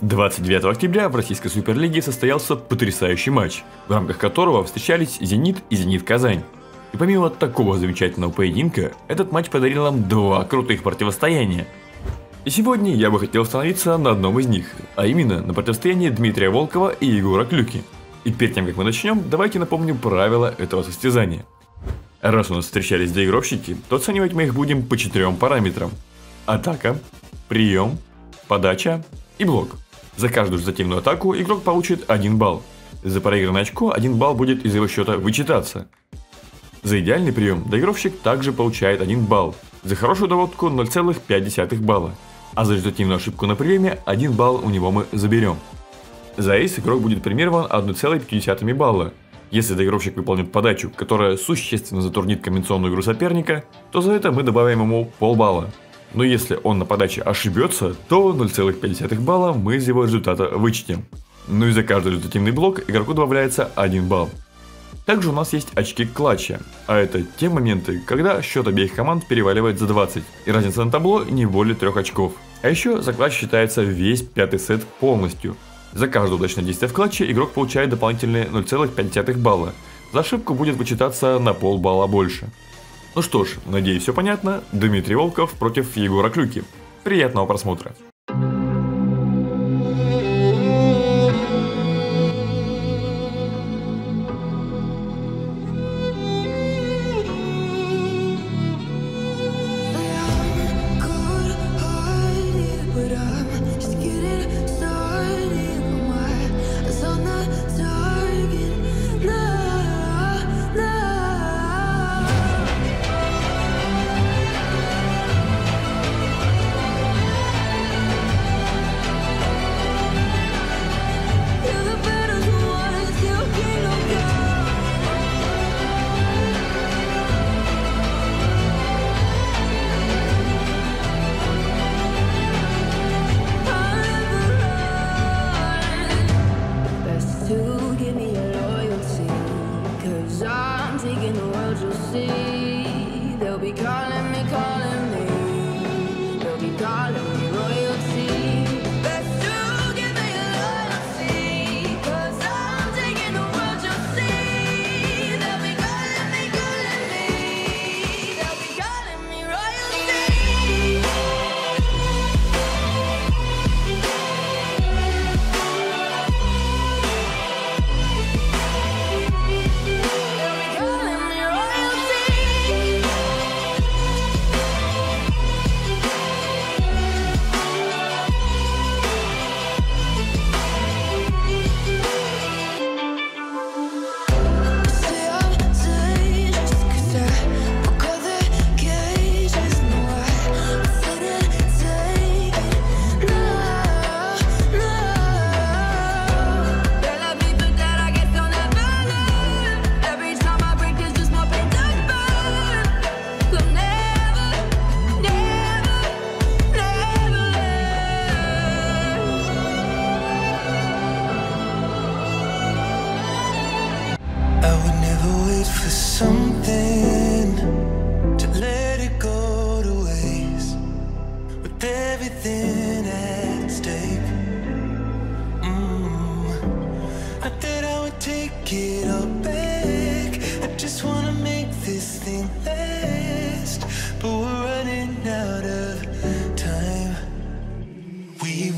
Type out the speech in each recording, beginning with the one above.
29 октября в российской суперлиге состоялся потрясающий матч, в рамках которого встречались «Зенит» и «Зенит Казань». И помимо такого замечательного поединка, этот матч подарил нам два крутых противостояния. И сегодня я бы хотел остановиться на одном из них, а именно на противостоянии Дмитрия Волкова и Егора Клюки. И перед тем, как мы начнем, давайте напомним правила этого состязания. Раз у нас встречались доигровщики, то оценивать мы их будем по четырем параметрам. Атака, прием, подача и блок. За каждую результативную атаку игрок получит 1 балл. За проигранное очко 1 балл будет из его счета вычитаться. За идеальный прием доигровщик также получает 1 балл. За хорошую доводку 0,5 балла. А за результативную ошибку на приеме 1 балл у него мы заберем. За эйс игрок будет премирован 1,5 балла. Если доигровщик выполнит подачу, которая существенно затурнит комбинационную игру соперника, то за это мы добавим ему полбалла. Но если он на подаче ошибется, то 0,5 балла мы из его результата вычтем. Ну и за каждый результативный блок игроку добавляется 1 балл. Также у нас есть очки клатча, а это те моменты, когда счет обеих команд переваливает за 20, и разница на табло не более 3 очков. А еще за клатч считается весь пятый сет полностью. За каждое удачное действие в клатче игрок получает дополнительные 0,5 балла. За ошибку будет вычитаться на полбалла больше. Ну что ж, надеюсь все понятно. Дмитрий Волков против Егора Клюки. Приятного просмотра.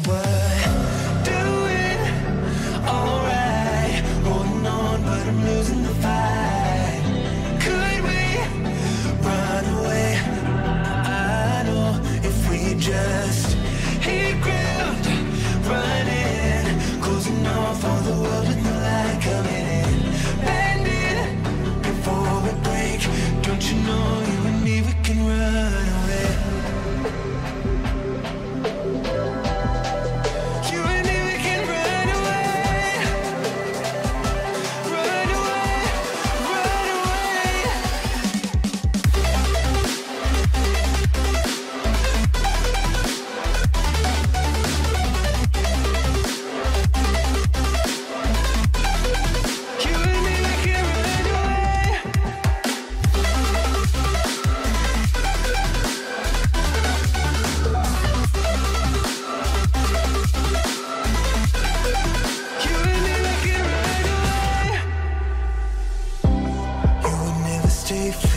World stay free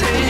take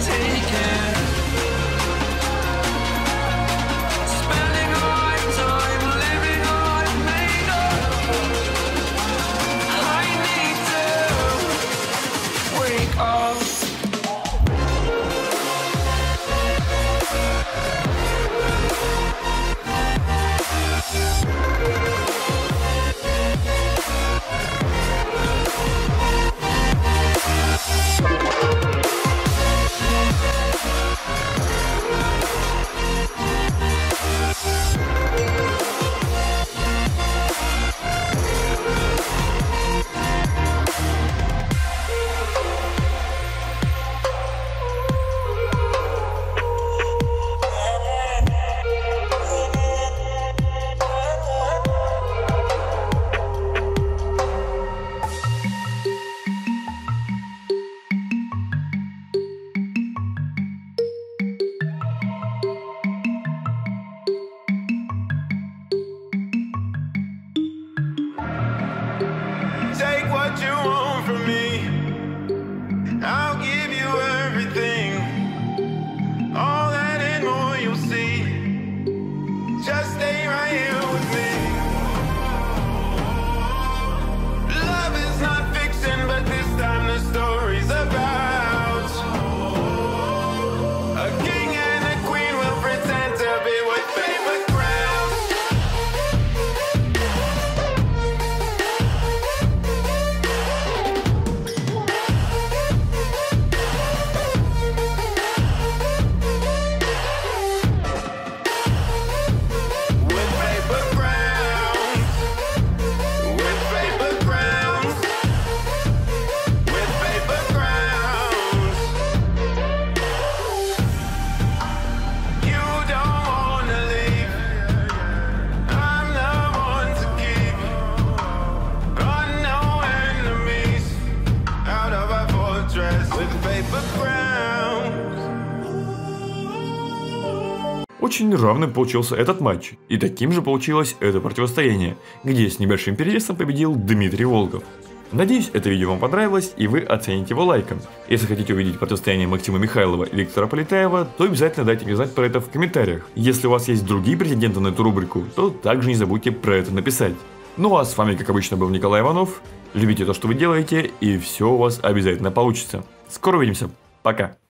take Очень равным получился этот матч, и таким же получилось это противостояние, где с небольшим перевесом победил Дмитрий Волков. Надеюсь, это видео вам понравилось и вы оцените его лайком. Если хотите увидеть противостояние Максима Михайлова и Виктора Полетаева, то обязательно дайте мне знать про это в комментариях. Если у вас есть другие претенденты на эту рубрику, то также не забудьте про это написать. Ну а с вами как обычно был Николай Иванов. Любите то, что вы делаете, и все у вас обязательно получится. Скоро увидимся. Пока.